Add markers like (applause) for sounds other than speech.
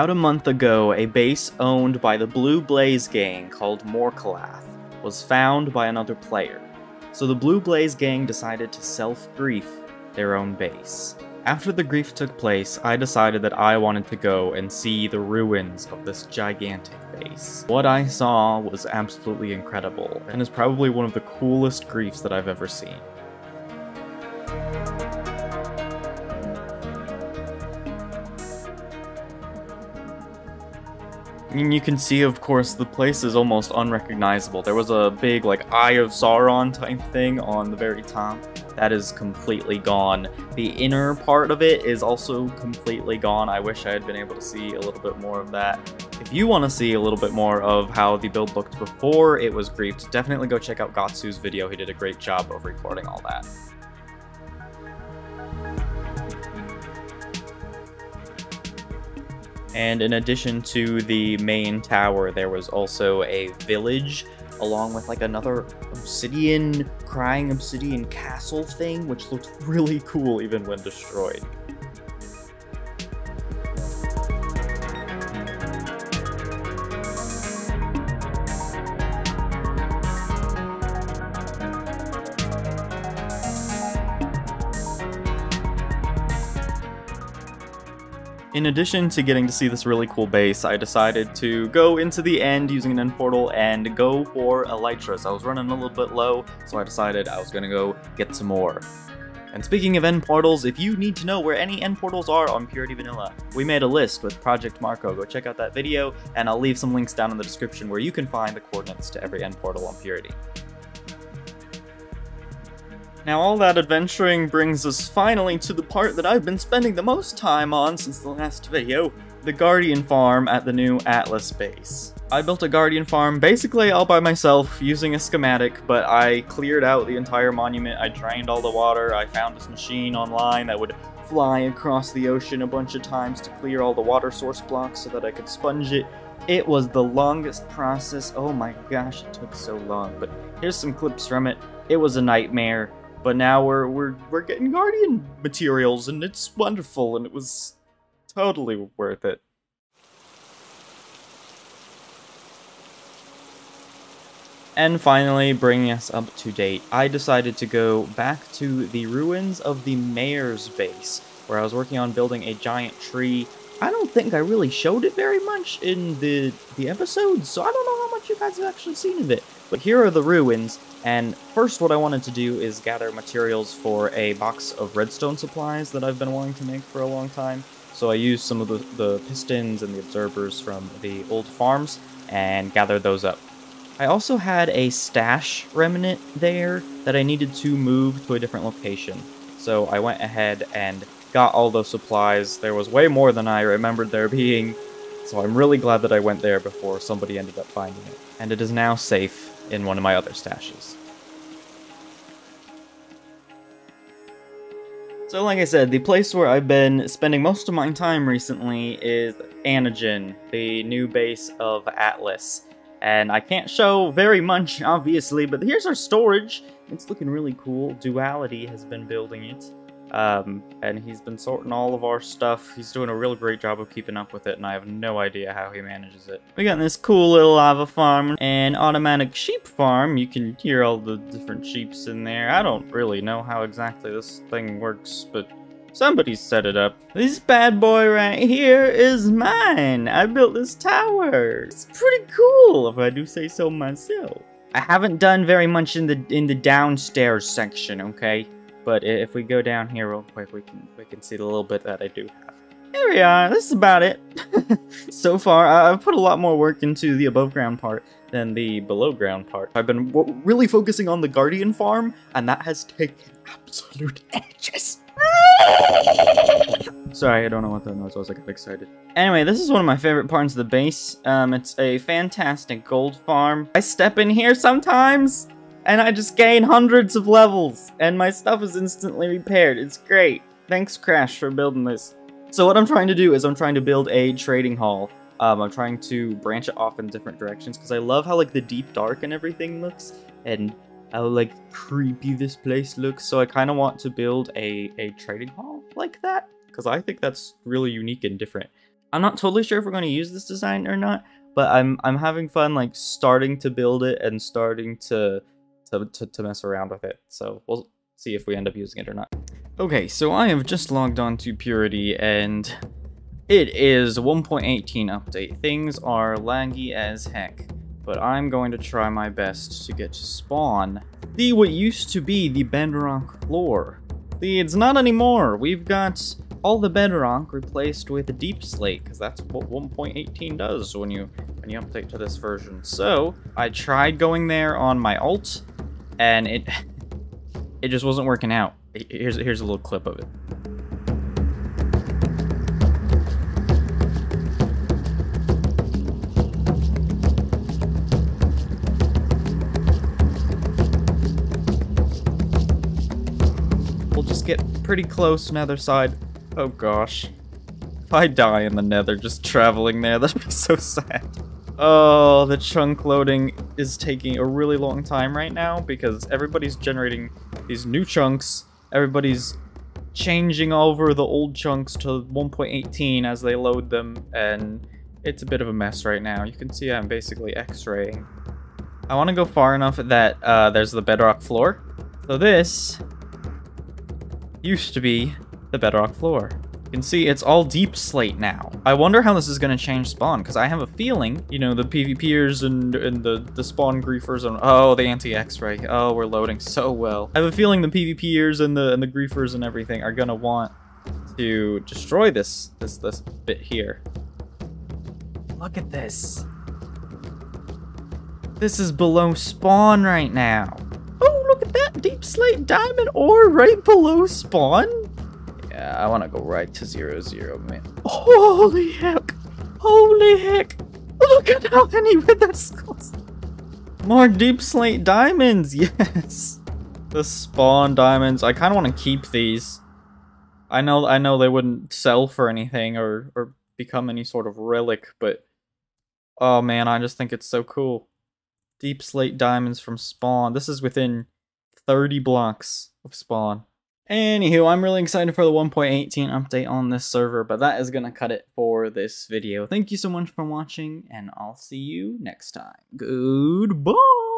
About a month ago, a base owned by the Blue Blaze gang called Morkalath was found by another player. So the Blue Blaze gang decided to self-grief their own base. After the grief took place, I decided that I wanted to go and see the ruins of this gigantic base. What I saw was absolutely incredible, and is probably one of the coolest griefs that I've ever seen. Mean, you can see, of course, the place is almost unrecognizable. There was a big, like, Eye of Sauron type thing on the very top. That is completely gone. The inner part of it is also completely gone. I wish I had been able to see a little bit more of that. If you want to see a little bit more of how the build looked before it was griefed, definitely go check out Gatsu's video. He did a great job of recording all that. And in addition to the main tower, there was also a village along with like another obsidian, crying obsidian castle thing, which looked really cool even when destroyed. In addition to getting to see this really cool base, I decided to go into the end using an end portal and go for elytras. I was running a little bit low, so I decided I was going to go get some more. And speaking of end portals, if you need to know where any end portals are on Purity Vanilla, we made a list with Project Marco. Go check out that video, and I'll leave some links down in the description where you can find the coordinates to every end portal on Purity. Now all that adventuring brings us finally to the part that I've been spending the most time on since the last video, the Guardian Farm at the new Atlas base. I built a Guardian Farm basically all by myself using a schematic, but I cleared out the entire monument, I drained all the water, I found this machine online that would fly across the ocean a bunch of times to clear all the water source blocks so that I could sponge it. It was the longest process, oh my gosh, it took so long, but here's some clips from it. It was a nightmare. But now we're we're we're getting Guardian materials, and it's wonderful, and it was totally worth it. And finally, bringing us up to date, I decided to go back to the ruins of the mayor's base, where I was working on building a giant tree. I don't think I really showed it very much in the, the episodes, so I don't know how much you guys have actually seen of it. But here are the ruins, and first what I wanted to do is gather materials for a box of redstone supplies that I've been wanting to make for a long time. So I used some of the, the pistons and the observers from the old farms and gathered those up. I also had a stash remnant there that I needed to move to a different location. So I went ahead and got all those supplies. There was way more than I remembered there being, so I'm really glad that I went there before somebody ended up finding it. And it is now safe in one of my other stashes. So like I said, the place where I've been spending most of my time recently is Anagen, the new base of Atlas. And I can't show very much, (laughs) obviously, but here's our storage. It's looking really cool. Duality has been building it. Um, and he's been sorting all of our stuff. He's doing a real great job of keeping up with it, and I have no idea how he manages it. We got this cool little lava farm and automatic sheep farm. You can hear all the different sheeps in there. I don't really know how exactly this thing works, but somebody set it up. This bad boy right here is mine. I built this tower. It's pretty cool, if I do say so myself. I haven't done very much in the in the downstairs section, okay? But if we go down here real quick, we can we can see the little bit that I do have. Here we are. This is about it. (laughs) so far, I've put a lot more work into the above ground part than the below ground part. I've been really focusing on the Guardian farm, and that has taken absolute (laughs) ages. (laughs) Sorry, I don't know what that noise was. I got excited. Anyway, this is one of my favorite parts of the base. Um, it's a fantastic gold farm. I step in here sometimes, and I just gain hundreds of levels, and my stuff is instantly repaired. It's great. Thanks, Crash, for building this. So what I'm trying to do is I'm trying to build a trading hall. Um, I'm trying to branch it off in different directions, because I love how, like, the deep dark and everything looks, and how, like, creepy this place looks. So I kind of want to build a, a trading hall like that, because I think that's really unique and different. I'm not totally sure if we're going to use this design or not, but I'm I'm having fun like starting to build it and starting to to, to, to mess around with it. So we'll see if we end up using it or not. Okay, so I have just logged on to Purity and it is 1.18 update. Things are laggy as heck, but I'm going to try my best to get to spawn the what used to be the bedrock floor. The it's not anymore. We've got all the bedrock replaced with a deep slate because that's what 1.18 does when you when you update to this version. So I tried going there on my alt, and it (laughs) it just wasn't working out. Here's here's a little clip of it. We'll just get pretty close to nether side. Oh gosh. If I die in the nether just traveling there, (laughs) that'd be so sad. Oh, the chunk loading is taking a really long time right now because everybody's generating these new chunks. Everybody's changing over the old chunks to 1.18 as they load them, and it's a bit of a mess right now. You can see I'm basically x-raying. I want to go far enough that uh, there's the bedrock floor. So this used to be the bedrock floor. You can see it's all deep slate now. I wonder how this is going to change spawn, because I have a feeling, you know, the PvPers and, and the, the spawn griefers and, oh, the anti-X-ray. Oh, we're loading so well. I have a feeling the PvPers and the, and the griefers and everything are going to want to destroy this, this, this bit here. Look at this. This is below spawn right now. Oh, look at that deep slate diamond ore right below spawn. Yeah, I want to go right to zero zero, man. Holy heck! Holy heck! Look at how many red skulls. More deep slate diamonds, (laughs) yes. The spawn diamonds. I kind of want to keep these. I know, I know they wouldn't sell for anything or or become any sort of relic, but oh man, I just think it's so cool. Deep slate diamonds from spawn. This is within 30 blocks of spawn. Anywho, I'm really excited for the 1.18 update on this server, but that is going to cut it for this video. Thank you so much for watching, and I'll see you next time. Goodbye!